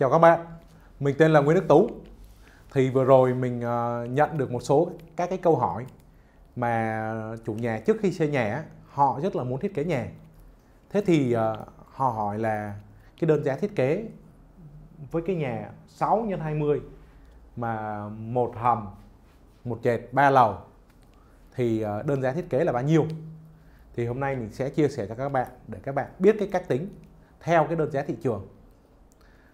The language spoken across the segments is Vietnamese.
Chào các bạn, mình tên là Nguyễn Đức Tú. Thì vừa rồi mình ờ, nhận được một số các cái câu hỏi mà chủ nhà trước khi xây nhà họ rất là muốn thiết kế nhà. Thế thì ờ, họ hỏi là cái đơn giá thiết kế với cái nhà 6 x 20 mà một hầm, một trệt, ba lầu thì ờ, đơn giá thiết kế là bao nhiêu? Thì hôm nay mình sẽ chia sẻ cho các bạn để các bạn biết cái cách tính theo cái đơn giá thị trường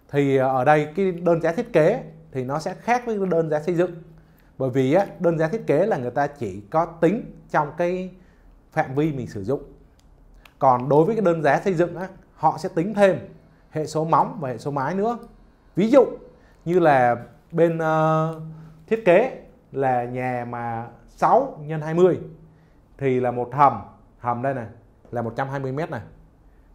thì à, ở đây cái đơn giá thiết kế thì nó sẽ khác với đơn giá xây dựng. Bởi vì á, đơn giá thiết kế là người ta chỉ có tính trong cái phạm vi mình sử dụng. Còn đối với cái đơn giá xây dựng á, họ sẽ tính thêm hệ số móng và hệ số mái nữa. Ví dụ như là bên uh, thiết kế là nhà mà 6 x 20 thì là một hầm. Hầm đây này là 120 mét này.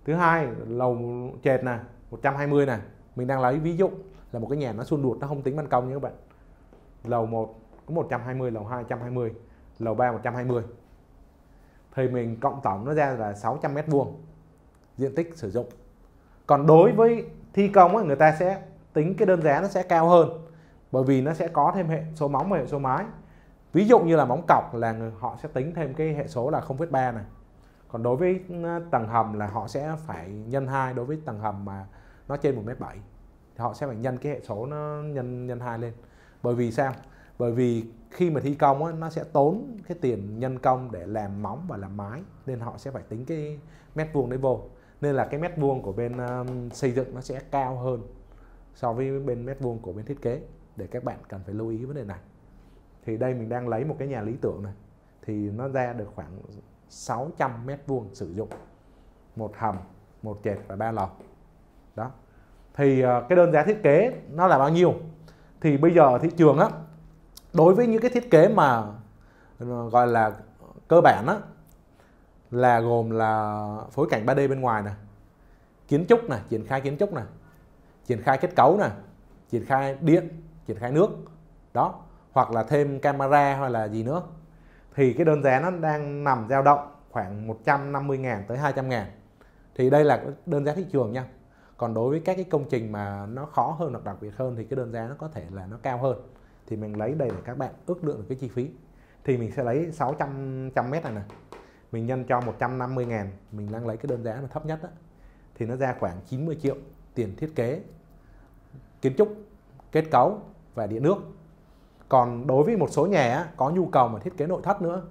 Thứ hai lầu trệt này 120 này mình đang lấy ví dụ là một cái nhà nó xung đột nó không tính ban công nha các bạn. Lầu 1 có 120 lầu 2 120 lầu 3 120 thì mình cộng tổng nó ra là 600 mét vuông diện tích sử dụng. Còn đối với thi công ấy, người ta sẽ tính cái đơn giá nó sẽ cao hơn bởi vì nó sẽ có thêm hệ số móng và hệ số mái. Ví dụ như là móng cọc là người, họ sẽ tính thêm cái hệ số là 0,3 này. Còn đối với tầng hầm là họ sẽ phải nhân 2 đối với tầng hầm mà nó trên 1 m bảy. Thì họ sẽ phải nhân cái hệ số nó nhân nhân hai lên. Bởi vì sao? Bởi vì khi mà thi công á, nó sẽ tốn cái tiền nhân công để làm móng và làm mái nên họ sẽ phải tính cái mét vuông đấy vô. Nên là cái mét vuông của bên um, xây dựng nó sẽ cao hơn so với bên mét vuông của bên thiết kế. Để các bạn cần phải lưu ý vấn đề này. Thì đây mình đang lấy một cái nhà lý tưởng này. Thì nó ra được khoảng 600 mét vuông sử dụng. Một hầm một trệt và ba lầu đó. Thì ờ, cái đơn giá thiết kế nó là bao nhiêu? Thì bây giờ thị trường á, đối với những cái thiết kế mà ờ, gọi là cơ bản á, là gồm là phối cảnh 3D bên ngoài này kiến trúc này triển khai kiến trúc này triển khai kết cấu này triển khai điện, triển khai nước, đó, hoặc là thêm camera hay là gì nữa. Thì cái đơn giá nó đang nằm dao động khoảng 150 ngàn tới 200 ngàn. Thì đây là đơn giá thị trường nha còn đối với các cái công trình mà nó khó hơn hoặc đặc biệt hơn thì cái đơn giá nó có thể là nó cao hơn. Thì mình lấy đây để các bạn ước lượng được cái chi phí. Thì mình sẽ lấy 600 trăm mét này nè. Mình nhân cho 150 ngàn mình đang lấy cái đơn giá mà thấp nhất đó, thì nó ra khoảng 90 triệu tiền thiết kế kiến trúc kết cấu và điện nước. Còn đối với một số nhà có nhu cầu mà thiết kế nội thất nữa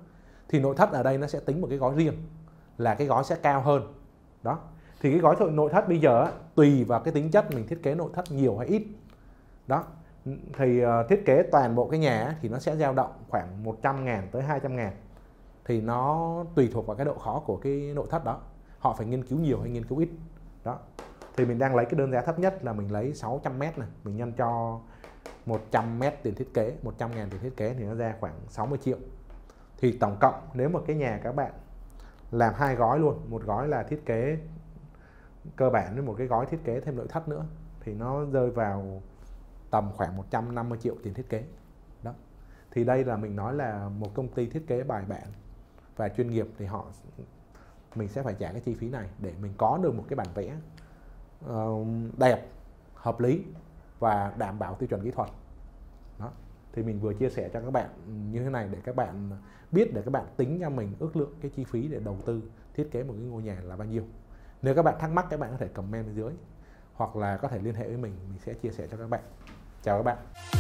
thì nội thất ở đây nó sẽ tính một cái gói riêng là cái gói sẽ cao hơn. Đó thì cái gói nội thất bây giờ tùy vào cái tính chất mình thiết kế nội thất nhiều hay ít. Đó, thì ờ, thiết kế toàn bộ cái nhà thì nó sẽ dao động khoảng 100 ngàn tới 200 ngàn. Thì nó tùy thuộc vào cái độ khó của cái nội thất đó. Họ phải nghiên cứu nhiều hay nghiên cứu ít. Đó, thì mình đang lấy cái đơn giá thấp nhất là mình lấy 600 mét này. Mình nhân cho 100 mét tiền thiết kế 100 ngàn tiền thiết kế thì nó ra khoảng 60 triệu. Thì tổng cộng nếu mà cái nhà các bạn làm hai gói luôn, một gói là thiết kế cơ bản với một cái gói thiết kế thêm nội thất nữa thì nó rơi vào tầm khoảng 150 triệu tiền thiết kế. Đó. Thì đây là mình nói là một công ty thiết kế bài bản và chuyên nghiệp thì họ mình sẽ phải trả cái chi phí này để mình có được một cái bản vẽ uh, đẹp hợp lý và đảm bảo tiêu chuẩn kỹ thuật. Đó. Thì mình vừa chia sẻ cho các bạn như thế này để các bạn biết để các bạn tính cho mình ước lượng cái chi phí để đầu tư thiết kế một cái ngôi nhà là bao nhiêu nếu các bạn thắc mắc các bạn có thể comment bên dưới, hoặc là có thể liên hệ với mình mình sẽ chia sẻ cho các bạn. Chào các bạn.